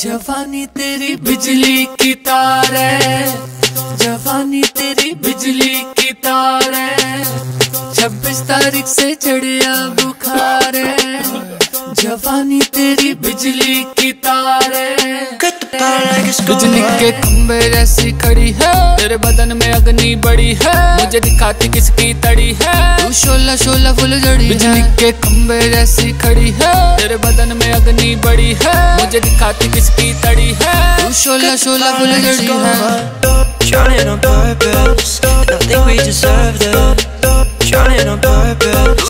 जवानी तेरी बिजली की तार है। जवानी तेरी बिजली की तार है। छब्बीस तारीख से चढ़िया बुखार है। जवानी तेरी बिजली की तार है। बिजली के खंबे जैसी खड़ी है। तेरे बदन में अग्नि बड़ी है। मुझे दिखाती किसकी तड़ी है? तू शोला शोला फुल जड़ी बिजली के खंबे जैसी खड़ी है तेरे बदन में अग्नि बड़ी है मुझे दिखाती किसकी तड़ी है तू शोला शोला फुल जड़ी है Shining on purpose, and I think we deserve this. Trying on purpose.